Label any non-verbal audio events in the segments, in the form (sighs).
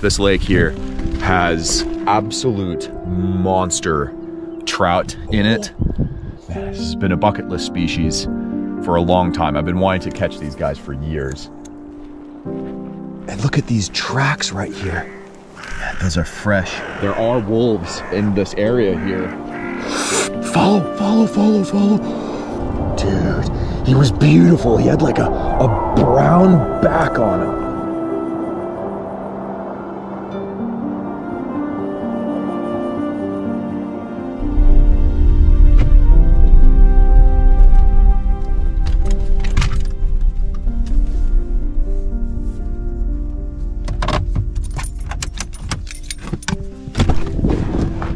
This lake here has absolute monster trout in it. This has been a bucket list species for a long time. I've been wanting to catch these guys for years. And look at these tracks right here. Man, those are fresh. There are wolves in this area here. Follow, follow, follow, follow. Dude, he was beautiful. He had like a, a brown back on him.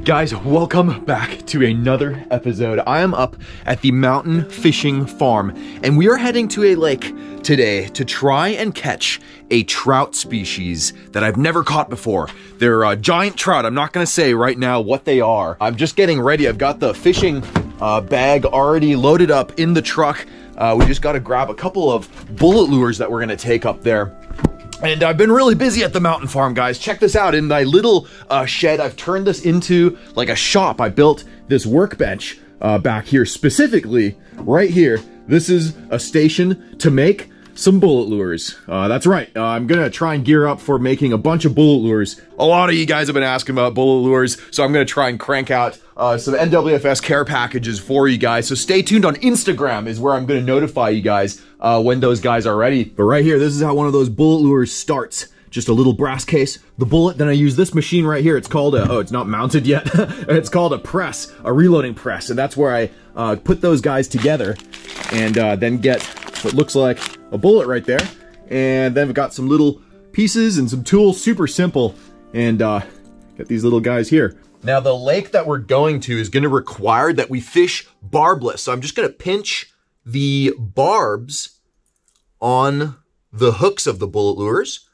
Guys, welcome back to another episode. I am up at the Mountain Fishing Farm, and we are heading to a lake today to try and catch a trout species that I've never caught before. They're a giant trout. I'm not gonna say right now what they are. I'm just getting ready. I've got the fishing uh, bag already loaded up in the truck. Uh, we just gotta grab a couple of bullet lures that we're gonna take up there. And I've been really busy at the mountain farm, guys. Check this out. In my little uh, shed, I've turned this into like a shop. I built this workbench uh, back here specifically right here. This is a station to make some bullet lures. Uh, that's right. Uh, I'm gonna try and gear up for making a bunch of bullet lures. A lot of you guys have been asking about bullet lures, so I'm gonna try and crank out uh, some NWFS care packages for you guys. So stay tuned on Instagram is where I'm gonna notify you guys uh, when those guys are ready. But right here, this is how one of those bullet lures starts. Just a little brass case, the bullet, then I use this machine right here. It's called a, oh, it's not mounted yet. (laughs) it's called a press, a reloading press. And that's where I uh, put those guys together and uh, then get what looks like a bullet right there. And then we've got some little pieces and some tools, super simple. And uh, got these little guys here. Now the lake that we're going to is gonna require that we fish barbless. So I'm just gonna pinch the barbs on the hooks of the bullet lures.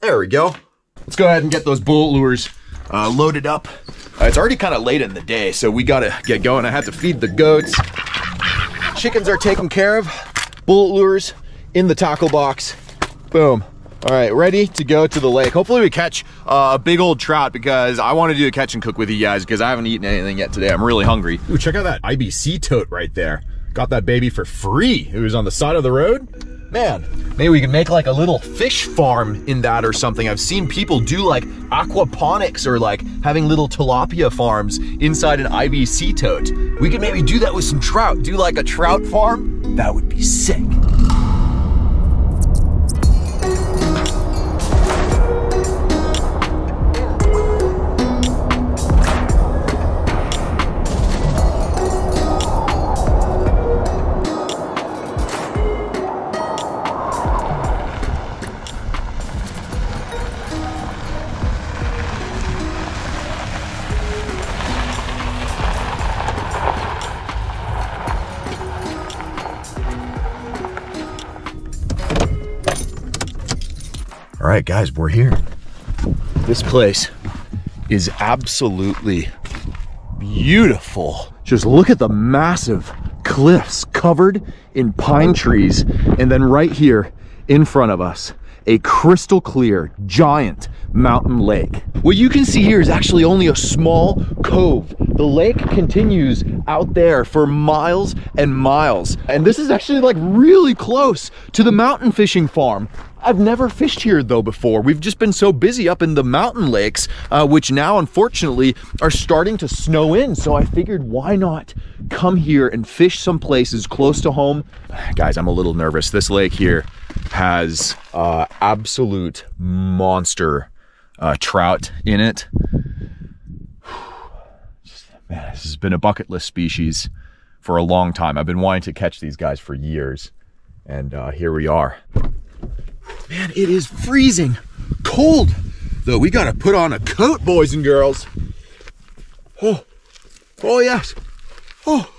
There we go. Let's go ahead and get those bullet lures uh, loaded up. Uh, it's already kind of late in the day, so we gotta get going. I had to feed the goats. Chickens are taken care of. Bullet lures in the tackle box. Boom. All right, ready to go to the lake. Hopefully we catch uh, a big old trout because I want to do a catch and cook with you guys because I haven't eaten anything yet today. I'm really hungry. Ooh, check out that IBC tote right there. Got that baby for free. It was on the side of the road. Man, maybe we can make like a little fish farm in that or something. I've seen people do like aquaponics or like having little tilapia farms inside an IBC tote. We could maybe do that with some trout. Do like a trout farm. That would be sick. Right, guys, we're here. This place is absolutely beautiful. Just look at the massive cliffs covered in pine trees. And then right here in front of us, a crystal clear, giant mountain lake. What you can see here is actually only a small cove. The lake continues out there for miles and miles. And this is actually like really close to the mountain fishing farm. I've never fished here though before. We've just been so busy up in the mountain lakes, uh, which now unfortunately are starting to snow in. So I figured why not come here and fish some places close to home. (sighs) Guys, I'm a little nervous. This lake here has uh, absolute monster uh, trout in it. (sighs) Man, this has been a bucket list species for a long time. I've been wanting to catch these guys for years. And uh, here we are. Man, it is freezing cold. Though we gotta put on a coat, boys and girls. Oh, oh yes. Oh,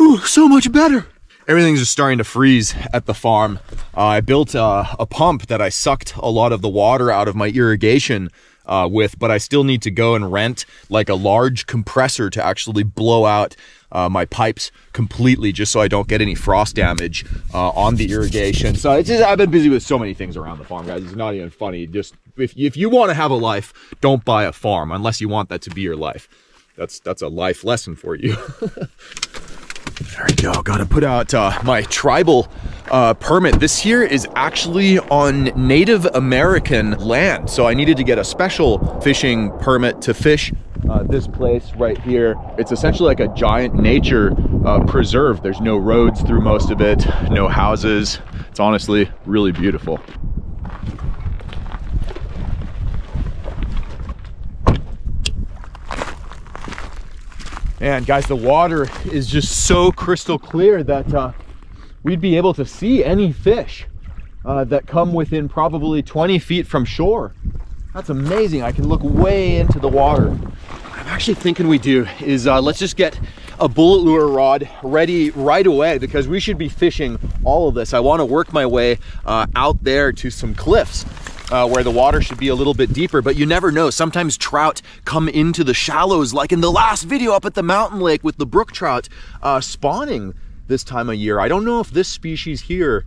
Ooh, so much better. Everything's just starting to freeze at the farm. Uh, I built uh, a pump that I sucked a lot of the water out of my irrigation uh, with, but I still need to go and rent like a large compressor to actually blow out uh, my pipes completely just so I don't get any frost damage uh, on the irrigation. So it's just, I've been busy with so many things around the farm, guys. It's not even funny. Just if if you want to have a life, don't buy a farm unless you want that to be your life. That's that's a life lesson for you. (laughs) there we go. Got to put out uh, my tribal uh, permit. This here is actually on Native American land, so I needed to get a special fishing permit to fish uh, this place right here. It's essentially like a giant nature uh, preserve. There's no roads through most of it, no houses. It's honestly really beautiful. And guys, the water is just so crystal clear that uh, we'd be able to see any fish uh, that come within probably 20 feet from shore. That's amazing. I can look way into the water. Actually thinking we do is uh, let's just get a bullet lure rod ready right away because we should be fishing all of this. I want to work my way uh, out there to some cliffs uh, where the water should be a little bit deeper, but you never know. Sometimes trout come into the shallows, like in the last video up at the mountain lake with the brook trout uh, spawning this time of year. I don't know if this species here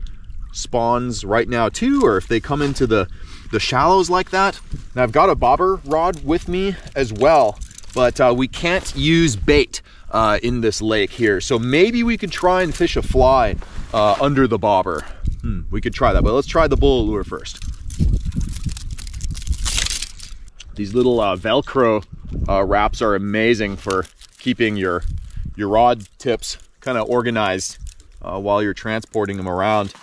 spawns right now too, or if they come into the, the shallows like that. Now I've got a bobber rod with me as well, but uh, we can't use bait uh, in this lake here. So maybe we could try and fish a fly uh, under the bobber. Hmm, we could try that, but let's try the bullet lure first. These little uh, Velcro uh, wraps are amazing for keeping your, your rod tips kind of organized uh, while you're transporting them around.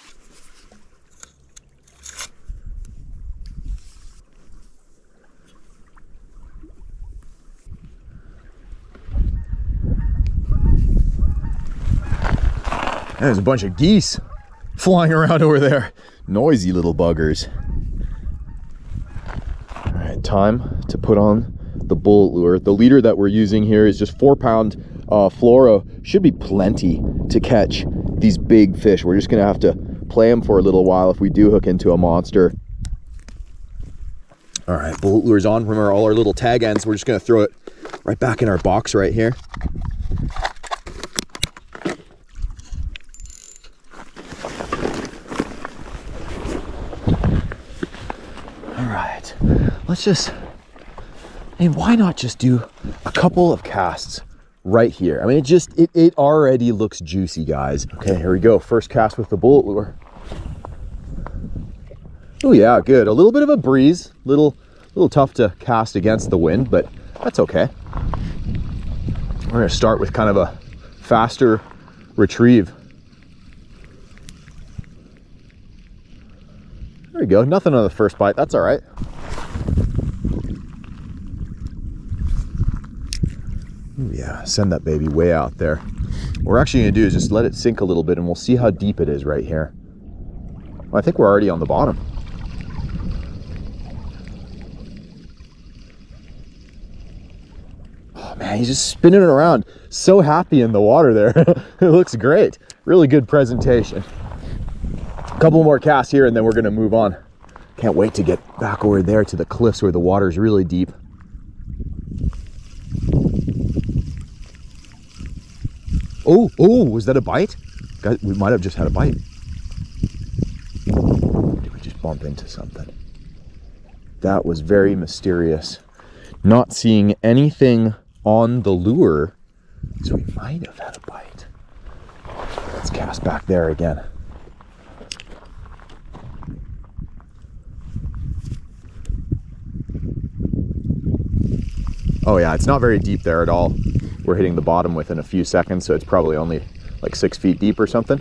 There's a bunch of geese flying around over there. Noisy little buggers. All right, time to put on the bullet lure. The leader that we're using here is just four pound uh, fluoro. Should be plenty to catch these big fish. We're just gonna have to play them for a little while if we do hook into a monster. All right, bullet lure's on. Remember all our little tag ends. We're just gonna throw it right back in our box right here. Let's just, mean, why not just do a couple of casts right here? I mean, it just, it, it already looks juicy, guys. Okay, here we go. First cast with the bullet lure. Oh yeah, good. A little bit of a breeze, little, little tough to cast against the wind, but that's okay. We're gonna start with kind of a faster retrieve. There we go, nothing on the first bite, that's all right. Yeah, send that baby way out there. What we're actually gonna do is just let it sink a little bit and we'll see how deep it is right here. Well, I think we're already on the bottom. Oh man, he's just spinning it around. So happy in the water there. (laughs) it looks great. Really good presentation. A couple more casts here and then we're gonna move on. Can't wait to get back over there to the cliffs where the water is really deep. Oh, oh, was that a bite? Guys, we might have just had a bite. Did we just bump into something? That was very mysterious. Not seeing anything on the lure, so we might have had a bite. Let's cast back there again. Oh yeah, it's not very deep there at all we're hitting the bottom within a few seconds, so it's probably only like six feet deep or something.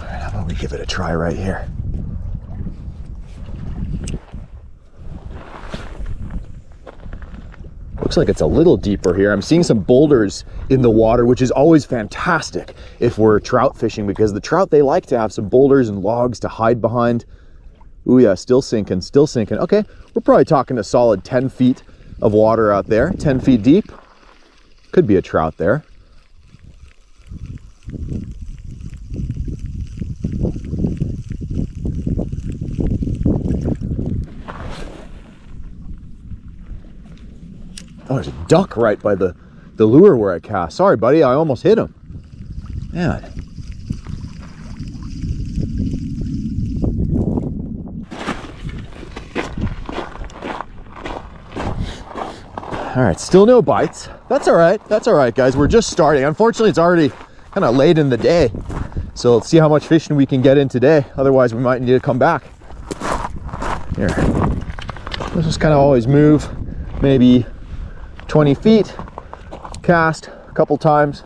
How about we give it a try right here? Looks like it's a little deeper here. I'm seeing some boulders in the water, which is always fantastic if we're trout fishing because the trout, they like to have some boulders and logs to hide behind. Ooh yeah, still sinking, still sinking. Okay, we're probably talking a solid 10 feet of water out there, 10 feet deep. Could be a trout there. Oh, duck right by the, the lure where I cast. Sorry, buddy, I almost hit him. Man. All right, still no bites. That's all right. That's all right, guys. We're just starting. Unfortunately, it's already kind of late in the day. So let's see how much fishing we can get in today. Otherwise, we might need to come back. Here. Let's just kind of always move maybe 20 feet, cast a couple times,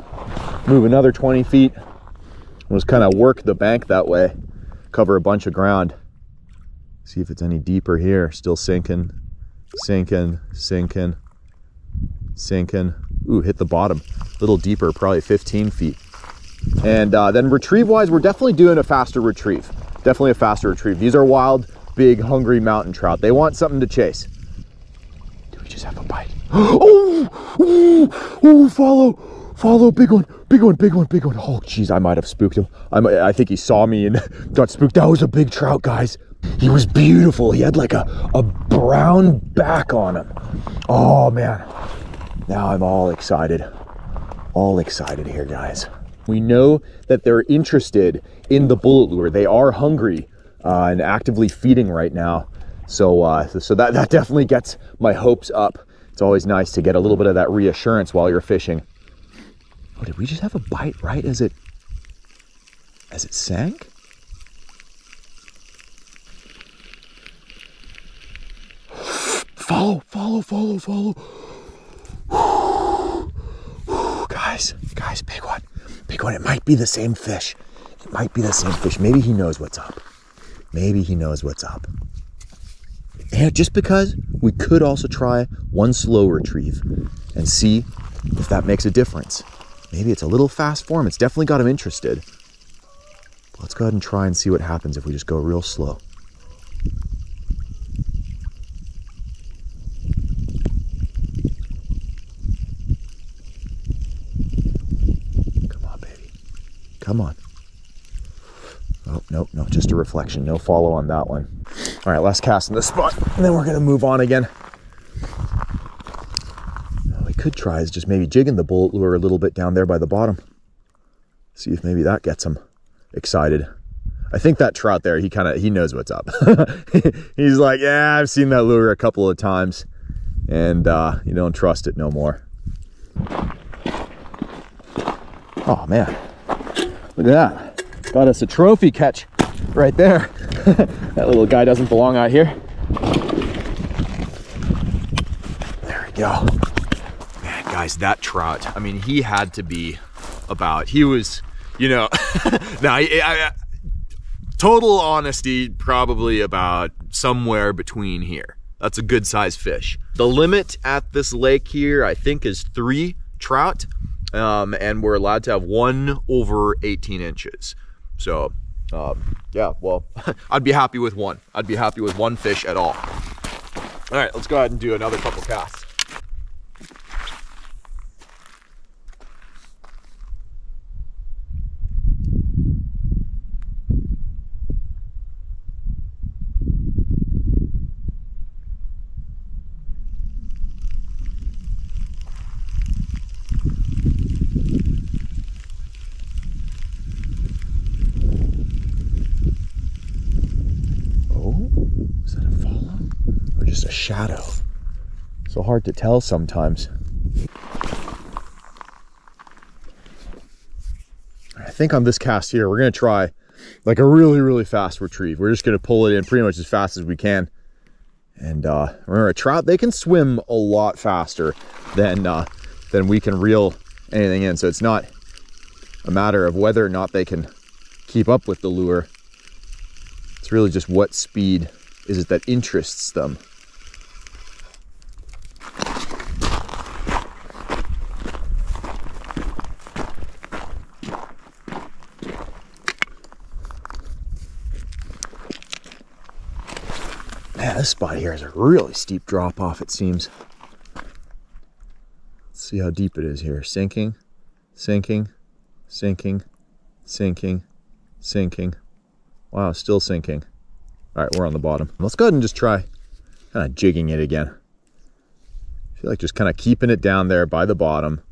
move another 20 feet. We'll just kind of work the bank that way, cover a bunch of ground. See if it's any deeper here. Still sinking, sinking, sinking sinking. Ooh, hit the bottom. A little deeper, probably 15 feet. And uh, then retrieve wise, we're definitely doing a faster retrieve. Definitely a faster retrieve. These are wild, big, hungry mountain trout. They want something to chase. We just have a bite? (gasps) Oh, oh, oh, follow, follow, big one, big one, big one, big one. Oh, geez, I might have spooked him. I, I think he saw me and (laughs) got spooked. That was a big trout, guys. He was beautiful. He had like a, a brown back on him. Oh, man. Now I'm all excited. All excited here, guys. We know that they're interested in the bullet lure. They are hungry uh, and actively feeding right now. So, uh, so that, that definitely gets my hopes up. It's always nice to get a little bit of that reassurance while you're fishing. Oh, did we just have a bite right as it as it sank? Follow, follow, follow, follow. (sighs) guys, guys, big one, big one. It might be the same fish. It might be the same fish. Maybe he knows what's up. Maybe he knows what's up. Just because we could also try one slow retrieve and see if that makes a difference. Maybe it's a little fast for him. It's definitely got him interested. Let's go ahead and try and see what happens if we just go real slow. Come on. Baby. Come on. Oh, nope, no, just a reflection. No follow on that one. All right, last cast in this spot, and then we're gonna move on again. We could try is just maybe jigging the bullet lure a little bit down there by the bottom. See if maybe that gets him excited. I think that trout there, he kind of, he knows what's up. (laughs) He's like, yeah, I've seen that lure a couple of times and uh, you don't trust it no more. Oh man, Look at that. Got us a trophy catch right there. (laughs) that little guy doesn't belong out here. There we go. Man, guys, that trout, I mean, he had to be about, he was, you know, (laughs) now, I, I, total honesty, probably about somewhere between here. That's a good size fish. The limit at this lake here, I think, is three trout um, and we're allowed to have one over 18 inches. So, um, yeah, well, (laughs) I'd be happy with one. I'd be happy with one fish at all. All right, let's go ahead and do another couple casts. Shadow. So hard to tell sometimes. I think on this cast here, we're gonna try like a really, really fast retrieve. We're just gonna pull it in pretty much as fast as we can. And uh, remember, a trout, they can swim a lot faster than, uh, than we can reel anything in. So it's not a matter of whether or not they can keep up with the lure. It's really just what speed is it that interests them. This spot here is a really steep drop off, it seems. Let's see how deep it is here. Sinking, sinking, sinking, sinking, sinking. Wow, still sinking. All right, we're on the bottom. Let's go ahead and just try kind of jigging it again. I feel like just kind of keeping it down there by the bottom.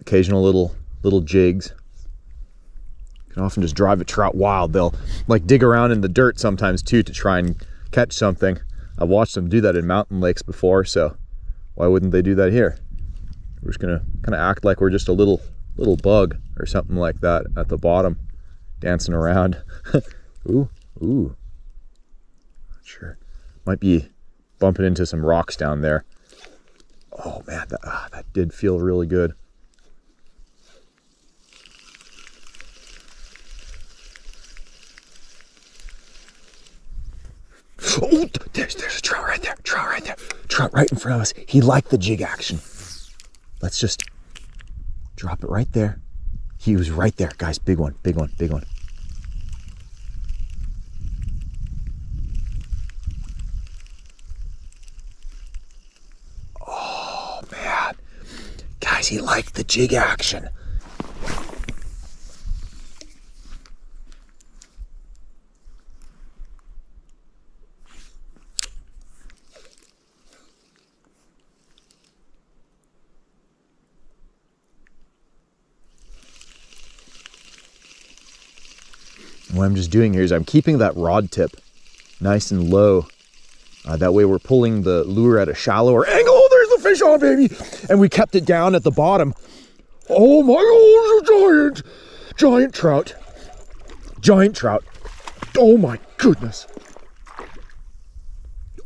Occasional little little jigs. You can often just drive a trout wild. They'll like dig around in the dirt sometimes too to try and catch something. I've watched them do that in mountain lakes before, so why wouldn't they do that here? We're just gonna kind of act like we're just a little little bug or something like that at the bottom, dancing around. (laughs) ooh, ooh. Not sure. Might be bumping into some rocks down there. Oh man, that, ah, that did feel really good. Oh, there's there's a trout right there. Trout right Right in front of us. He liked the jig action. Let's just drop it right there. He was right there, guys. Big one, big one, big one. Oh man, guys, he liked the jig action. What I'm just doing here is I'm keeping that rod tip nice and low. Uh, that way we're pulling the lure at a shallower angle. Oh, there's the fish on, baby. And we kept it down at the bottom. Oh my God, giant, giant trout. Giant trout. Oh my goodness.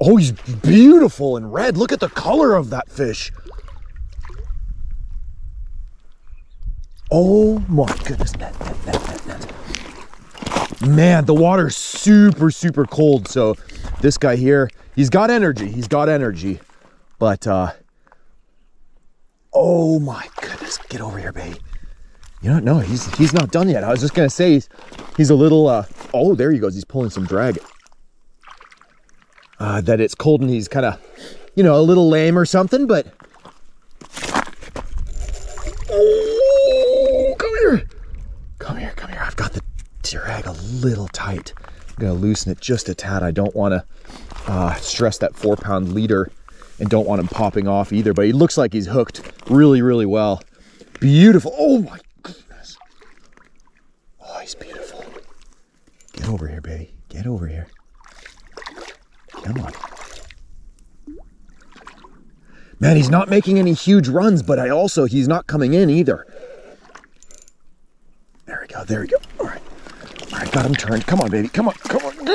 Oh, he's beautiful and red. Look at the color of that fish. Oh my goodness, net, net, net man, the water's super, super cold. So this guy here, he's got energy. He's got energy. But, uh, oh my goodness, get over here, baby. You know, no, he's he's not done yet. I was just gonna say he's, he's a little, uh, oh, there he goes. He's pulling some drag. Uh, that it's cold and he's kind of, you know, a little lame or something, but. Little tight. I'm gonna loosen it just a tad. I don't wanna uh, stress that four pound leader and don't want him popping off either, but he looks like he's hooked really, really well. Beautiful. Oh my goodness. Oh, he's beautiful. Get over here, baby. Get over here. Come on. Man, he's not making any huge runs, but I also, he's not coming in either. There we go, there we go. I got him turned. Come on, baby. Come on. Come on. (laughs)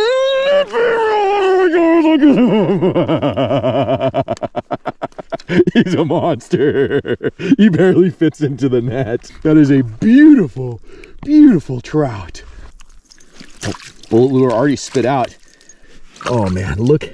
He's a monster. He barely fits into the net. That is a beautiful, beautiful trout. Oh, bullet lure already spit out. Oh man, look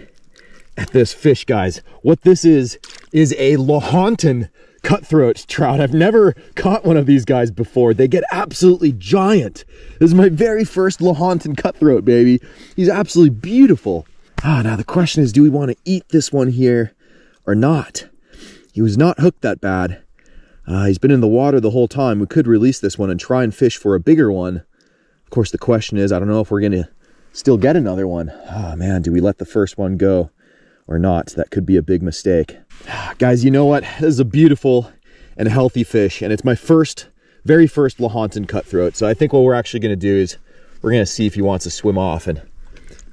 at this fish, guys. What this is, is a Lahontan cutthroat trout. I've never caught one of these guys before. They get absolutely giant. This is my very first Lahontan cutthroat, baby. He's absolutely beautiful. Ah, now the question is, do we want to eat this one here or not? He was not hooked that bad. Uh, he's been in the water the whole time. We could release this one and try and fish for a bigger one. Of course, the question is, I don't know if we're going to still get another one. Oh man, do we let the first one go or not? That could be a big mistake. (sighs) Guys, you know what? This is a beautiful and healthy fish, and it's my first, very first Lahontan cutthroat. So I think what we're actually gonna do is we're gonna see if he wants to swim off, and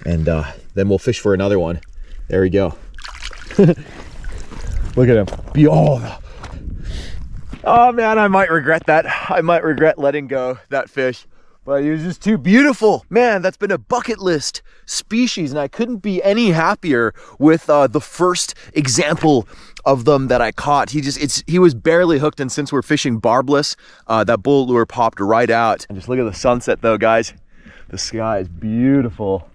and uh, then we'll fish for another one. There we go. (laughs) Look at him. Be oh, oh man, I might regret that. I might regret letting go that fish but he was just too beautiful. Man, that's been a bucket list species, and I couldn't be any happier with uh, the first example of them that I caught. He just, it's, he was barely hooked, and since we're fishing barbless, uh, that bullet lure popped right out. And just look at the sunset though, guys. The sky is beautiful.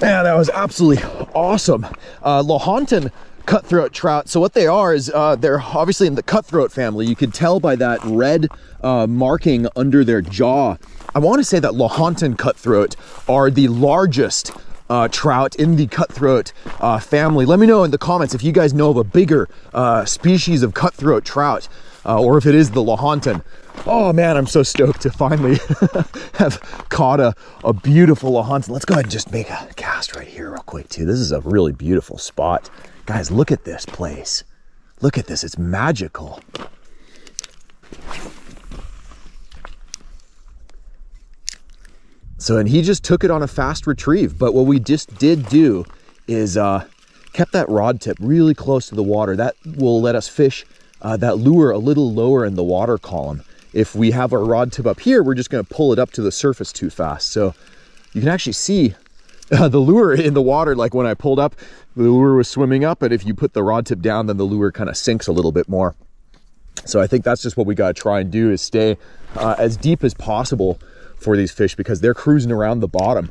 Man, that was absolutely awesome. Uh, Lahontan cutthroat trout. So what they are is uh, they're obviously in the cutthroat family. You could tell by that red uh, marking under their jaw. I want to say that Lahontan cutthroat are the largest uh, trout in the cutthroat uh, family. Let me know in the comments if you guys know of a bigger uh, species of cutthroat trout uh, or if it is the Lahontan. Oh man, I'm so stoked to finally (laughs) have caught a, a beautiful Lahontan. Let's go ahead and just make a cast right here real quick too. This is a really beautiful spot. Guys, look at this place. Look at this, it's magical. So, and he just took it on a fast retrieve. But what we just did do is uh, kept that rod tip really close to the water. That will let us fish uh, that lure a little lower in the water column. If we have our rod tip up here, we're just gonna pull it up to the surface too fast. So you can actually see uh, the lure in the water. Like when I pulled up, the lure was swimming up, but if you put the rod tip down, then the lure kind of sinks a little bit more. So I think that's just what we gotta try and do is stay uh, as deep as possible for these fish because they're cruising around the bottom.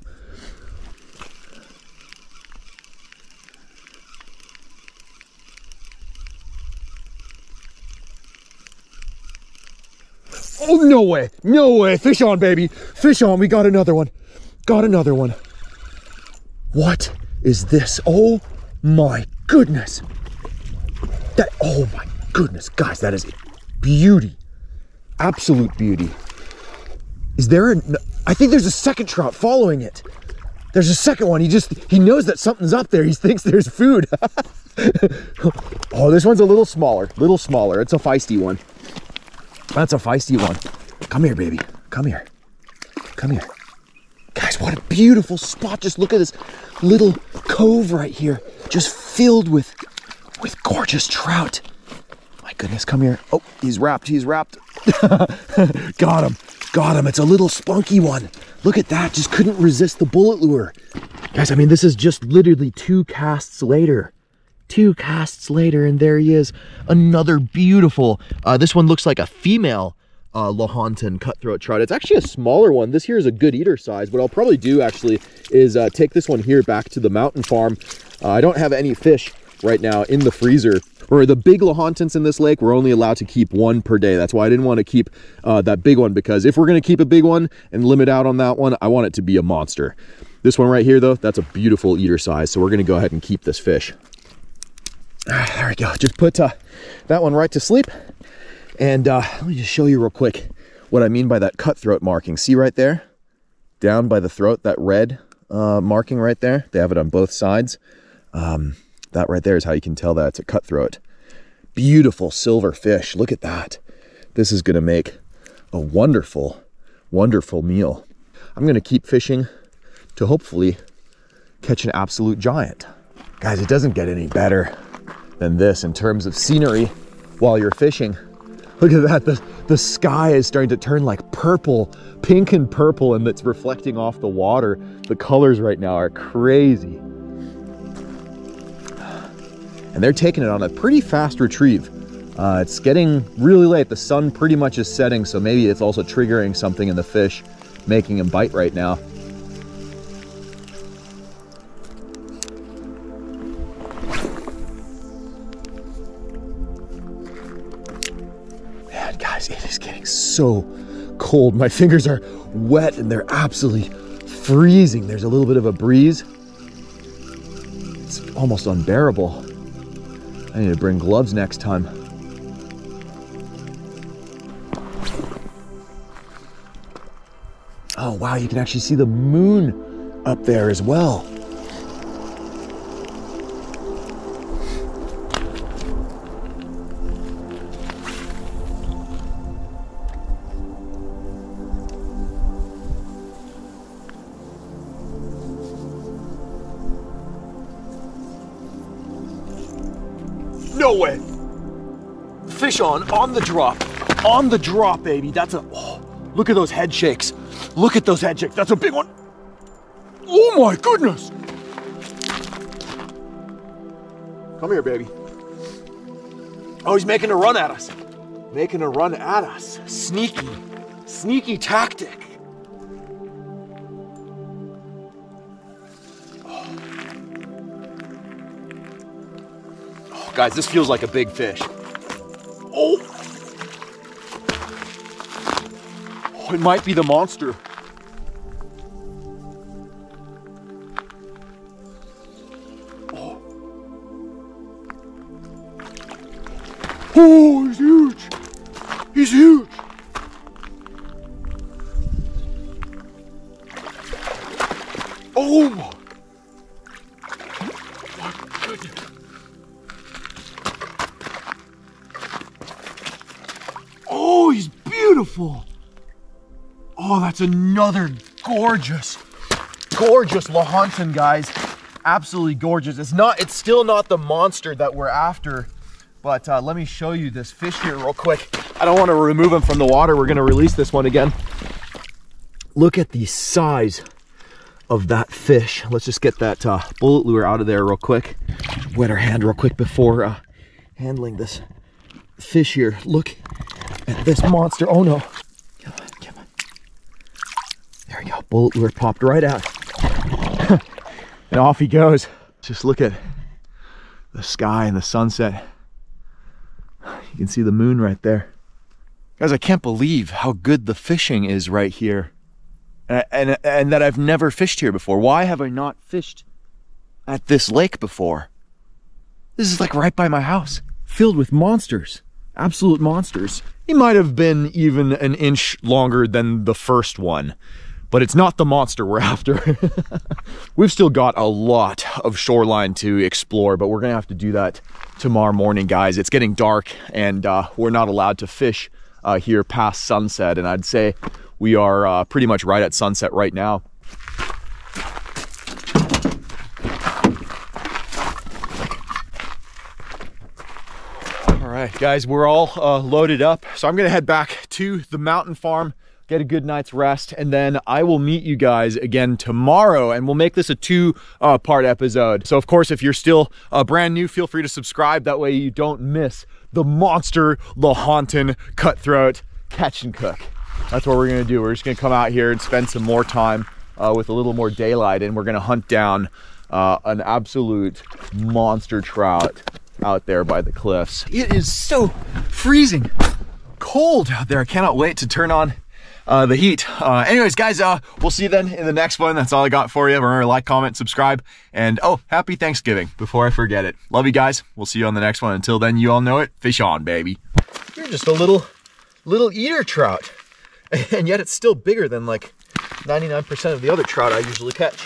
Oh, no way. No way. Fish on, baby. Fish on. We got another one. Got another one. What is this? Oh my goodness. That, oh my goodness. Guys, that is beauty. Absolute beauty. Is there a, I think there's a second trout following it. There's a second one. He just, he knows that something's up there. He thinks there's food. (laughs) oh, this one's a little smaller, little smaller. It's a feisty one. That's a feisty one. Come here, baby. Come here. Come here. Guys, what a beautiful spot. Just look at this little cove right here. Just filled with with gorgeous trout. My goodness, come here. Oh, he's wrapped. He's wrapped. (laughs) Got him. Got him. It's a little spunky one. Look at that. Just couldn't resist the bullet lure. Guys, I mean, this is just literally two casts later. Two casts later, and there he is. Another beautiful. Uh, this one looks like a female uh, Lahontan cutthroat trout. It's actually a smaller one. This here is a good eater size. What I'll probably do actually is uh, take this one here back to the mountain farm. Uh, I don't have any fish right now in the freezer. Or the big Lahontans in this lake, we're only allowed to keep one per day. That's why I didn't want to keep uh, that big one because if we're going to keep a big one and limit out on that one, I want it to be a monster. This one right here though, that's a beautiful eater size. So we're going to go ahead and keep this fish. (sighs) There we go. Just put uh, that one right to sleep. And uh, let me just show you real quick what I mean by that cutthroat marking. See right there? Down by the throat, that red uh, marking right there. They have it on both sides. Um, that right there is how you can tell that it's a cutthroat. Beautiful silver fish. Look at that. This is going to make a wonderful, wonderful meal. I'm going to keep fishing to hopefully catch an absolute giant. Guys, it doesn't get any better than this in terms of scenery while you're fishing. Look at that, the, the sky is starting to turn like purple, pink and purple, and it's reflecting off the water. The colors right now are crazy. And they're taking it on a pretty fast retrieve. Uh, it's getting really late. The sun pretty much is setting, so maybe it's also triggering something in the fish, making him bite right now. Man, guys, it is getting so cold. My fingers are wet and they're absolutely freezing. There's a little bit of a breeze. It's almost unbearable. I need to bring gloves next time. Oh wow, you can actually see the moon up there as well. The drop. On the drop, baby. That's a, oh, look at those head shakes. Look at those head shakes. That's a big one. Oh my goodness. Come here, baby. Oh, he's making a run at us. Making a run at us. Sneaky, sneaky tactic. oh Guys, this feels like a big fish. Oh! Oh, it might be the monster. Oh. Oh, he's huge. He's huge. Oh. Oh, he's beautiful. Oh, that's another gorgeous, gorgeous Lahontan, guys. Absolutely gorgeous. It's not, it's still not the monster that we're after, but uh, let me show you this fish here real quick. I don't want to remove him from the water. We're going to release this one again. Look at the size of that fish. Let's just get that uh, bullet lure out of there real quick. Wet our hand real quick before uh, handling this fish here. Look at this monster. Oh no. Come on, come on. There we go. Bullet lure popped right out. (laughs) and off he goes. Just look at the sky and the sunset. You can see the moon right there. Guys, I can't believe how good the fishing is right here. And, and, and that I've never fished here before. Why have I not fished at this lake before? This is like right by my house, filled with monsters, absolute monsters. He might have been even an inch longer than the first one, but it's not the monster we're (laughs) after. We've still got a lot of shoreline to explore, but we're gonna have to do that tomorrow morning, guys. It's getting dark and uh, we're not allowed to fish uh, here past sunset. And I'd say we are uh, pretty much right at sunset right now. All right, guys, we're all uh, loaded up. So I'm gonna head back to the mountain farm, get a good night's rest, and then I will meet you guys again tomorrow and we'll make this a two uh, part episode. So of course, if you're still uh, brand new, feel free to subscribe. That way you don't miss the monster Lahontan cutthroat catch and cook. That's what we're gonna do. We're just gonna come out here and spend some more time uh, with a little more daylight and we're gonna hunt down uh, an absolute monster trout out there by the cliffs. It is so freezing cold out there. I cannot wait to turn on uh, the heat. Uh, anyways, guys, uh, we'll see you then in the next one. That's all I got for you. Remember, like, comment, subscribe, and oh, happy Thanksgiving before I forget it. Love you guys. We'll see you on the next one. Until then, you all know it. Fish on, baby. You're just a little, little eater trout. (laughs) And yet it's still bigger than like 99% of the other trout I usually catch.